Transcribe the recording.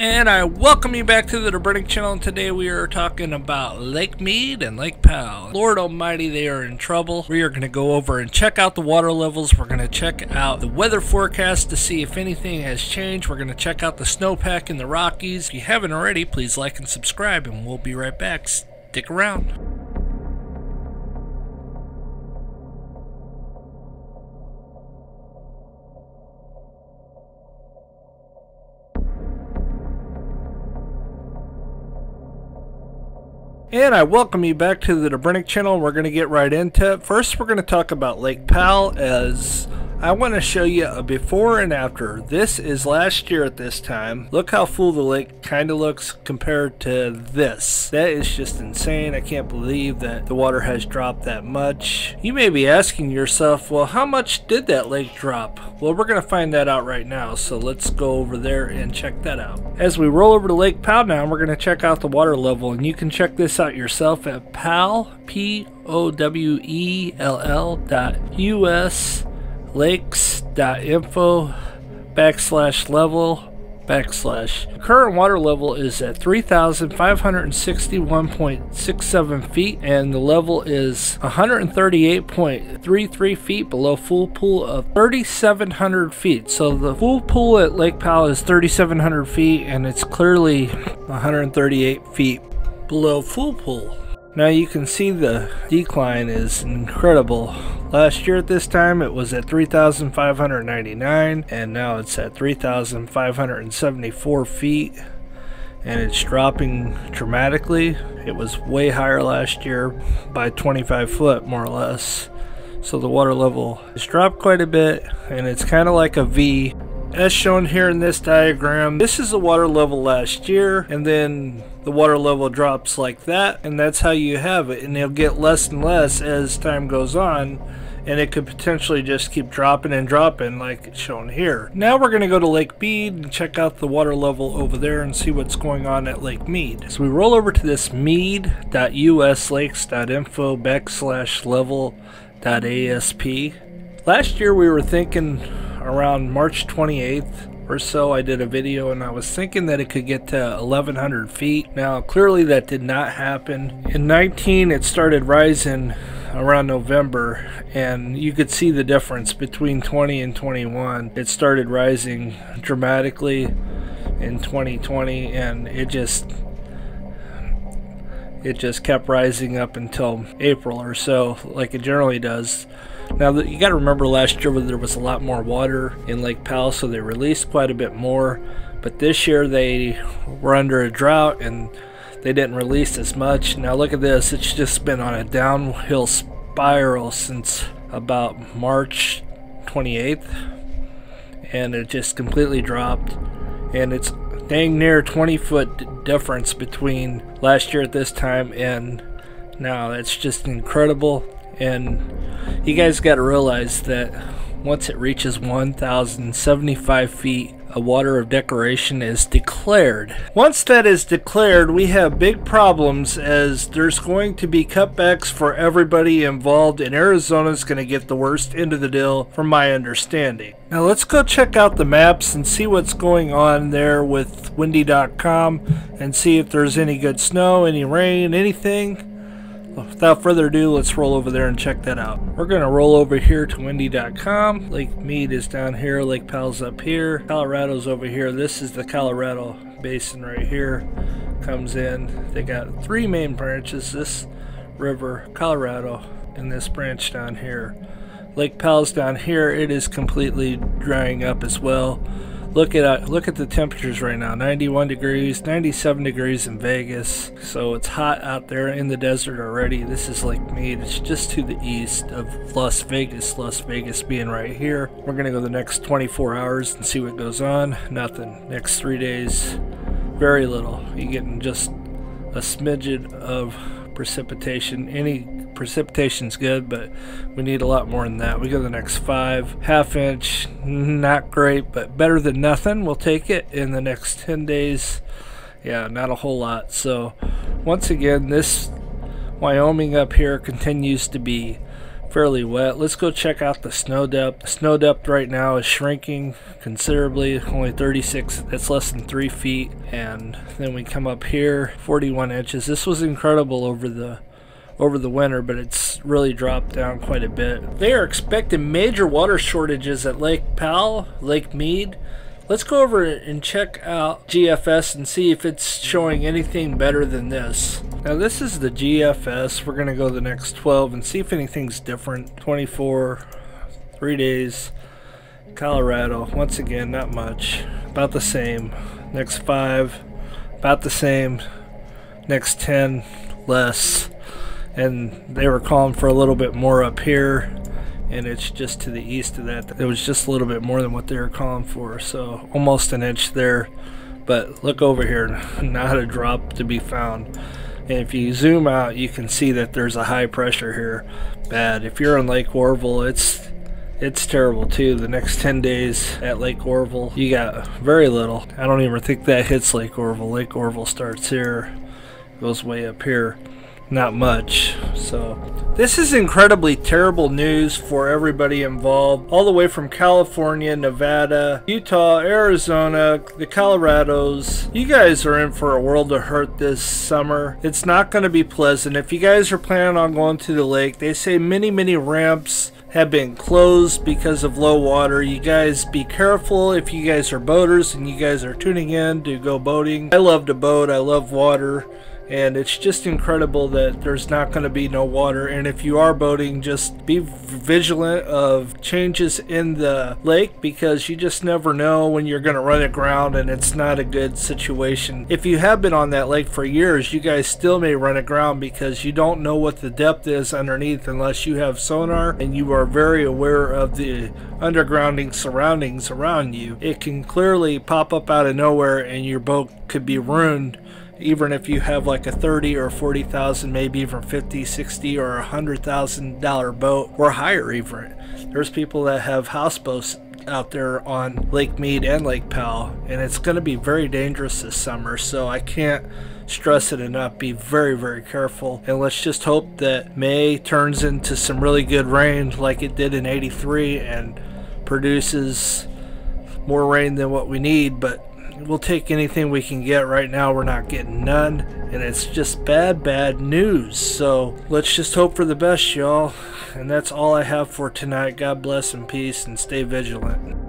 And I welcome you back to the Burning channel. And today we are talking about Lake Mead and Lake Powell. Lord Almighty, they are in trouble. We are going to go over and check out the water levels. We're going to check out the weather forecast to see if anything has changed. We're going to check out the snowpack in the Rockies. If you haven't already, please like and subscribe, and we'll be right back. Stick around. And I welcome you back to the Dobrinich channel. We're going to get right into it. First, we're going to talk about Lake Powell as I want to show you a before and after. This is last year at this time. Look how full the lake kind of looks compared to this. That is just insane. I can't believe that the water has dropped that much. You may be asking yourself, well, how much did that lake drop? Well, we're going to find that out right now. So let's go over there and check that out. As we roll over to Lake Powell now, we're going to check out the water level. And you can check this out yourself at Powell, P-O-W-E-L-L dot U-S lakes.info backslash level backslash. Current water level is at 3,561.67 feet and the level is 138.33 feet below full pool of 3,700 feet. So the full pool at Lake Powell is 3,700 feet and it's clearly 138 feet below full pool. Now you can see the decline is incredible. Last year at this time it was at 3,599 and now it's at 3,574 feet and it's dropping dramatically. It was way higher last year by 25 foot more or less. So the water level has dropped quite a bit and it's kind of like a V as shown here in this diagram, this is the water level last year, and then the water level drops like that, and that's how you have it. And it'll get less and less as time goes on, and it could potentially just keep dropping and dropping like shown here. Now we're going to go to Lake Mead and check out the water level over there and see what's going on at Lake Mead. So we roll over to this mead.uslakes.info backslash level.asp. Last year we were thinking around March 28th or so I did a video and I was thinking that it could get to 1100 feet. Now clearly that did not happen. In 19 it started rising around November and you could see the difference between 20 and 21. It started rising dramatically in 2020 and it just it just kept rising up until April or so like it generally does. Now, you got to remember last year there was a lot more water in Lake Powell, so they released quite a bit more. But this year they were under a drought and they didn't release as much. Now, look at this. It's just been on a downhill spiral since about March 28th. And it just completely dropped. And it's dang near 20 foot difference between last year at this time and now. That's just incredible. And you guys got to realize that once it reaches 1,075 feet, a water of declaration is declared. Once that is declared, we have big problems as there's going to be cutbacks for everybody involved, and Arizona's going to get the worst end of the deal, from my understanding. Now let's go check out the maps and see what's going on there with windy.com and see if there's any good snow, any rain, anything without further ado, let's roll over there and check that out. We're going to roll over here to windy.com. Lake Mead is down here. Lake Powell's up here. Colorado's over here. This is the Colorado Basin right here. Comes in. They got three main branches. This river, Colorado, and this branch down here. Lake Powell's down here. It is completely drying up as well. Look at uh, look at the temperatures right now. 91 degrees 97 degrees in Vegas. So it's hot out there in the desert already. This is Lake Mead. It's just to the east of Las Vegas Las Vegas being right here. We're gonna go the next 24 hours and see what goes on. Nothing. Next three days very little. You getting just a smidgen of precipitation any precipitation's good, but we need a lot more than that. We go to the next five, half inch, not great, but better than nothing. We'll take it in the next 10 days. Yeah, not a whole lot. So, once again, this Wyoming up here continues to be fairly wet. Let's go check out the snow depth. Snow depth right now is shrinking considerably, only 36, that's less than 3 feet. And then we come up here, 41 inches. This was incredible over the over the winter, but it's really dropped down quite a bit. They are expecting major water shortages at Lake Powell, Lake Mead. Let's go over and check out GFS and see if it's showing anything better than this. Now this is the GFS. We're going to go the next 12 and see if anything's different. 24, 3 days. Colorado, once again, not much. About the same. Next 5, about the same. Next 10, less. And they were calling for a little bit more up here and it's just to the east of that. It was just a little bit more than what they were calling for, so almost an inch there. But look over here, not a drop to be found. And if you zoom out, you can see that there's a high pressure here. Bad. If you're on Lake Oroville, it's it's terrible too. The next 10 days at Lake Oroville, you got very little. I don't even think that hits Lake Oroville. Lake Oroville starts here, goes way up here not much. So this is incredibly terrible news for everybody involved, all the way from California, Nevada, Utah, Arizona, the Colorados. You guys are in for a world of hurt this summer. It's not going to be pleasant. If you guys are planning on going to the lake, they say many, many ramps have been closed because of low water. You guys be careful if you guys are boaters and you guys are tuning in to go boating. I love to boat. I love water and it's just incredible that there's not going to be no water. And if you are boating just be vigilant of changes in the lake because you just never know when you're going to run aground and it's not a good situation. If you have been on that lake for years you guys still may run aground because you don't know what the depth is underneath unless you have sonar and you are very aware of the undergrounding surroundings around you. It can clearly pop up out of nowhere and your boat could be ruined even if you have like a 30 or 40,000 maybe even 50 60 or a hundred thousand dollar boat or higher even. There's people that have houseboats out there on Lake Mead and Lake Powell and it's going to be very dangerous this summer so I can't stress it enough. Be very very careful and let's just hope that May turns into some really good rain like it did in 83 and produces more rain than what we need but we'll take anything we can get. Right now, we're not getting none, and it's just bad, bad news. So let's just hope for the best, y'all. And that's all I have for tonight. God bless and peace, and stay vigilant.